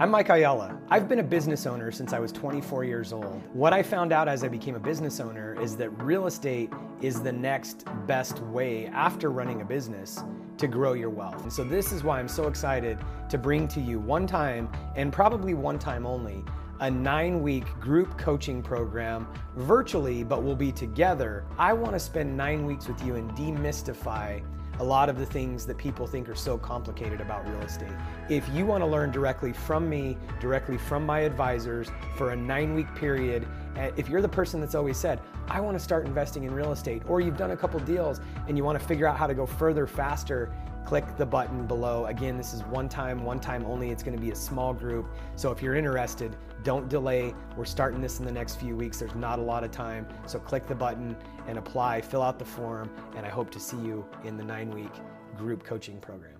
I'm Mike Ayala. I've been a business owner since I was 24 years old. What I found out as I became a business owner is that real estate is the next best way after running a business to grow your wealth. And so this is why I'm so excited to bring to you one time and probably one time only a nine week group coaching program virtually, but we'll be together. I want to spend nine weeks with you and demystify a lot of the things that people think are so complicated about real estate. If you want to learn directly from me, directly from my advisors for a nine week period, eh, if you're the person that's always said, I want to start investing in real estate, or you've done a couple deals and you want to figure out how to go further faster, click the button below. Again, this is one time, one time only. It's going to be a small group. So if you're interested, don't delay. We're starting this in the next few weeks. There's not a lot of time. So click the button and apply, fill out the form, and I hope to see you in the nine week group coaching program.